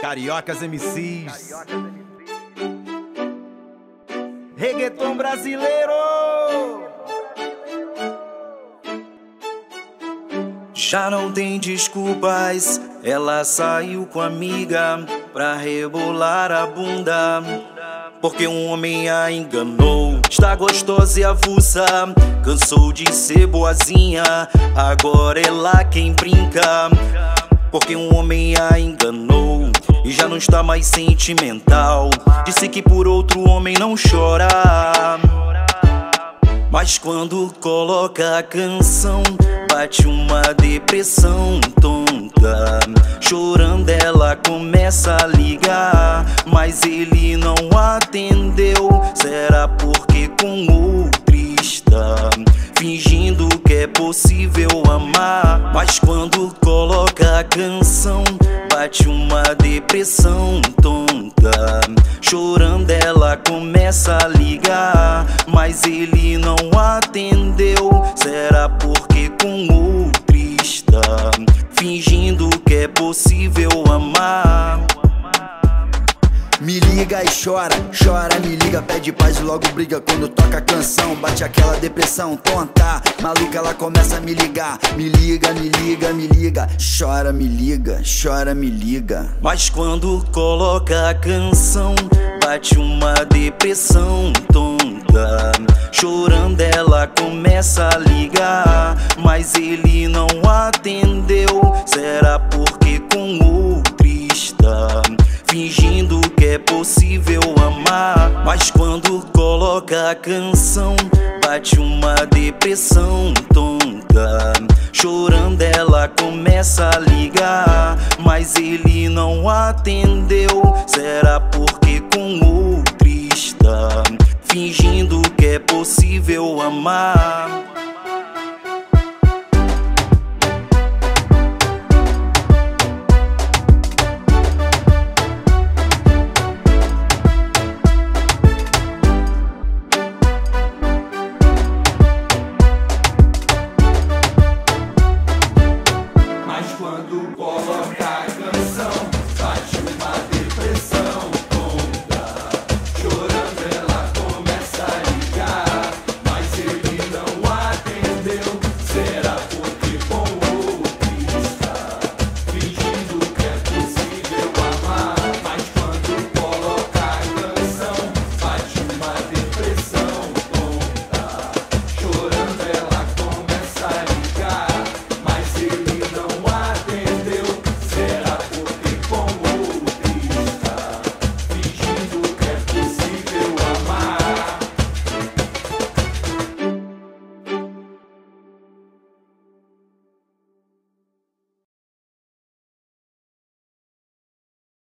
Cariocas MCs. Reggaeton brasileiro. Já não tem desculpas, ela saiu com a amiga pra rebolar a bunda. Porque um homem a enganou, está gostosa e avulsa. Cansou de ser boazinha, agora é lá quem brinca. Porque um homem a enganou e já não está mais sentimental. Disse que por outro homem não chora. Mas quando coloca a canção, bate uma depressão tonta. Chorando, ela começa a ligar, mas ele não atendeu. Será porque com outro está fingindo que é possível amar? Mas quando coloca a canção, bate uma depressão tonta. Chorando, ela começa a ligar, mas ele não atendeu. Será porque com outro está fingindo que é possível amar? Me liga e chora, chora, me liga, pede paz e logo briga quando toca a canção. Bate aquela depressão tonta, maluca, ela começa a me ligar. Me liga, me liga, me liga, chora, me liga, chora, me liga. Mas quando coloca a canção, bate uma depressão tonta. Chorando, ela começa a ligar, mas ele não atendeu. Será porque quando coloca a canção, bate uma depressão tonta. Chorando, ela começa a ligar, mas ele não atendeu. Será porque com outro está fingindo que é possível amar? do bom.